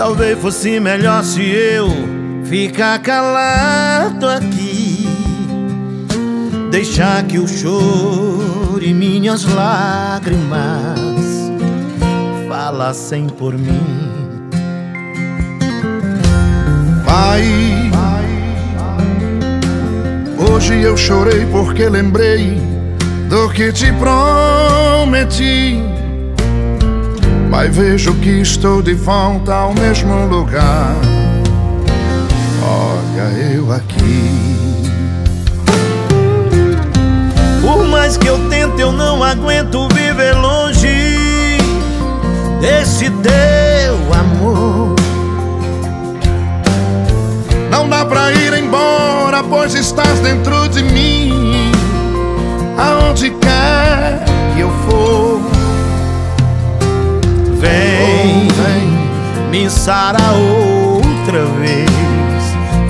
talvez fosse melhor se eu ficar calado aqui, deixar que o choro e minhas lágrimas falassem por mim. Pai, hoje eu chorei porque lembrei do que te prometi. Mas vejo que estou de volta ao mesmo lugar. Olha eu aqui. Por mais que eu tente, eu não aguento viver longe desse teu amor. Não dá pra ir embora, pois estás dentro de mim. Me sara outra vez,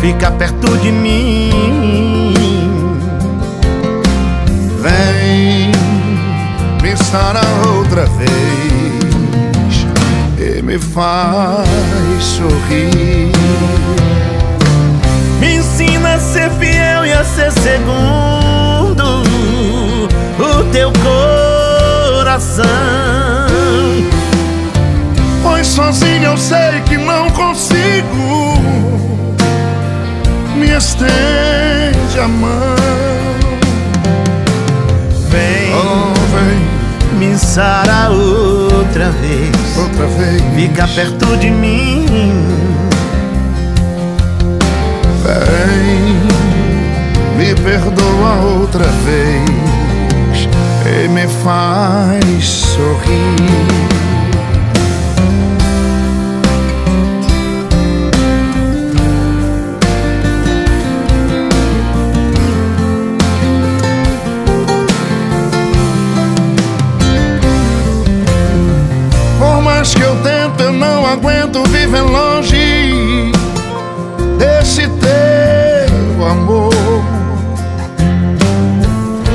fica perto de mim. vem, me sara outra vez e me faz sorrir. Me ensina a ser fiel e a ser segundo o teu coração. Sozinho eu sei que não consigo. Me estende a mão. Vem, Oh, vem me sara outra vez, outra vez. fica perto de mim. Vem, me perdoa outra vez e me faz sorrir. Mais que eu tento, eu não aguento viver longe desse teu amor.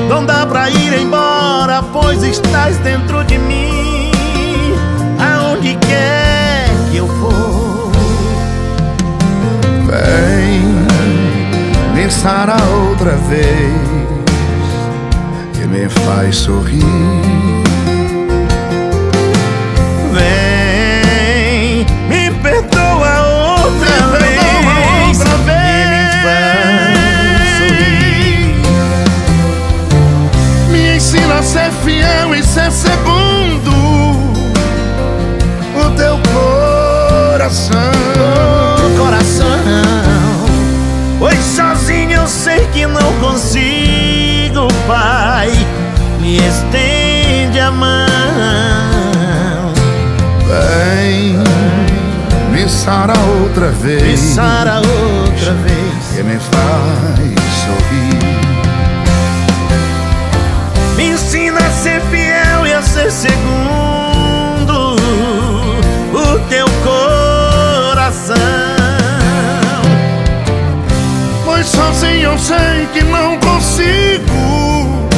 Não dá pra ir embora, pois estás dentro de mim. Aonde quer que eu for, Vem, me sara outra vez e me faz sorrir. Coração. Coração. Pois sozinho eu sei que não consigo, Pai. Me estende a mão. Vem, me sara outra Me vez sara outra vez. e me faz sorrir. Me ensina a ser fiel e a ser segundo Sozinho eu sei que não consigo.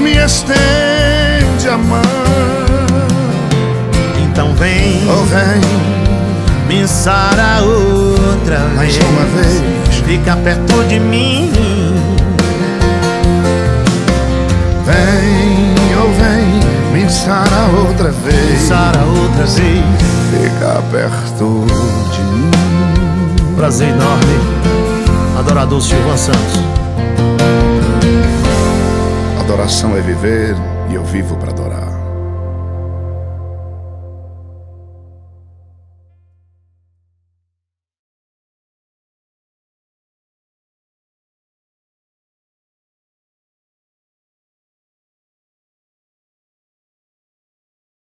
Me estende a mão. Então vem, Oh, vem, me sara outra mais vez. uma vez. Fica perto de mim. Vem, oh, vem, me sara outra Me vez. sara outra vez. Fica perto de mim. Prazer enorme. Adorador Silvan Santos. Adoração é viver e eu vivo para adorar.